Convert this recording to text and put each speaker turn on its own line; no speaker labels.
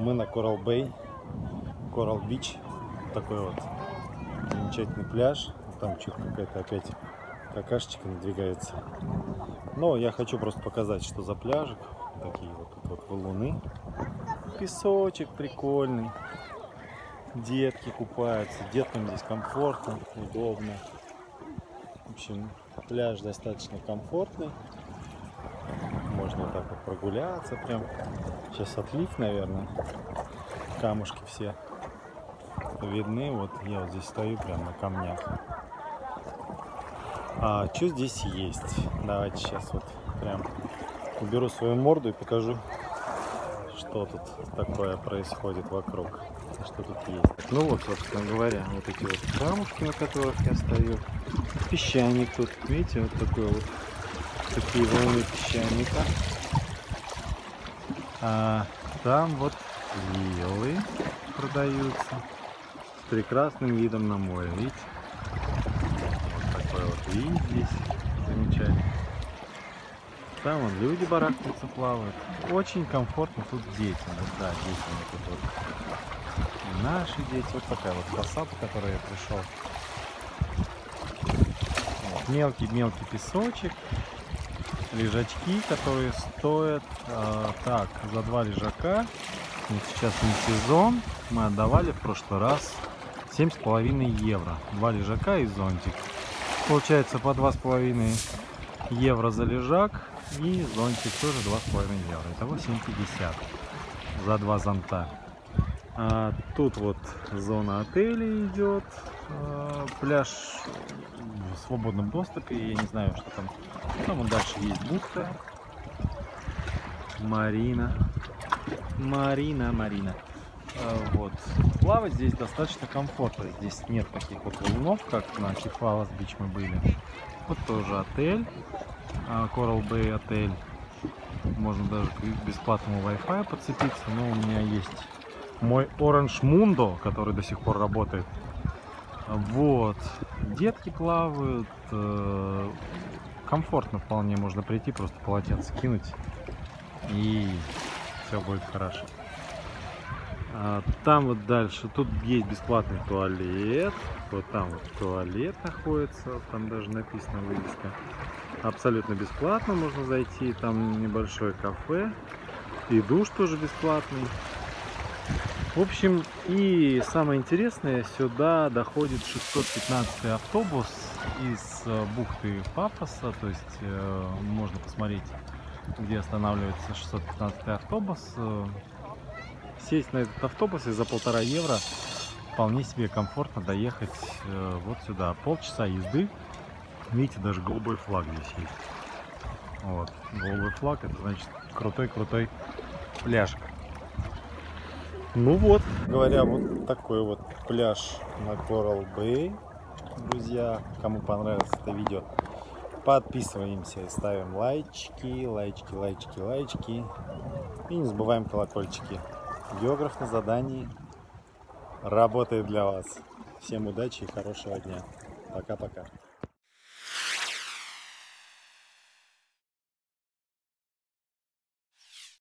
Мы на Коралл Бэй, Коралл Бич. Такой вот замечательный пляж. Там что-то какая-то опять какашечка надвигается. Но я хочу просто показать, что за пляжик. Такие вот тут вот валуны. Песочек прикольный. Детки купаются. Деткам здесь комфортно, удобно. В общем, пляж достаточно комфортный. Можно вот так вот прогуляться прям. Сейчас отлив, наверное. Камушки все видны. Вот я вот здесь стою прям на камнях. А что здесь есть? Давайте сейчас вот прям уберу свою морду и покажу, что тут такое происходит вокруг. Что тут есть. Ну вот, собственно говоря, вот эти вот камушки, на которых я стою. Песчаник тут, видите, вот такой вот. Такие волны песчаника. А там вот виллы продаются с прекрасным видом на море, видите? Вот такой вот вид здесь замечательный. Там вон люди барахтаются, плавают. Очень комфортно тут детям. Вот да, детям тут вот. И наши дети. Вот такая вот посадка, в которой я пришел. Мелкий-мелкий песочек. Лежачки, которые стоят э, так, за два лежака. Вот сейчас не сезон. Мы отдавали в прошлый раз 7,5 евро. Два лежака и зонтик. Получается по 2,5 евро за лежак и зонтик тоже 2,5 евро. Итого 7,50 за два зонта. А, тут вот зона отеля идет. А, пляж в свободном доступе. Я не знаю, что там. Там вот дальше есть бухта. Марина. Марина, Марина. А, вот. Плавать здесь достаточно комфортно. Здесь нет таких вот волнов, как на Кефалас Бич мы были. Вот тоже отель. А, Coral Bay отель. Можно даже к бесплатному Wi-Fi подцепиться. Но у меня есть мой Orange Mundo, который до сих пор работает. Вот. Детки плавают. Э, комфортно вполне можно прийти, просто полотенце кинуть. И все будет хорошо. А, там вот дальше, тут есть бесплатный туалет. Вот там вот туалет находится, там даже написано вывеска. Абсолютно бесплатно можно зайти, там небольшое кафе. И душ тоже бесплатный. В общем, и самое интересное, сюда доходит 615 автобус из э, бухты Папаса, то есть э, можно посмотреть, где останавливается 615 автобус, э, сесть на этот автобус и за полтора евро вполне себе комфортно доехать э, вот сюда. Полчаса езды. Видите, даже голубой флаг здесь есть. Вот, голубой флаг, это значит крутой-крутой пляжик. Ну вот, говоря, вот такой вот пляж на Coral Bay. Друзья, кому понравилось это видео, подписываемся ставим лайчики, лайчики, лайчики, лайчики. И не забываем колокольчики. Географ на задании работает для вас. Всем удачи и хорошего дня. Пока-пока.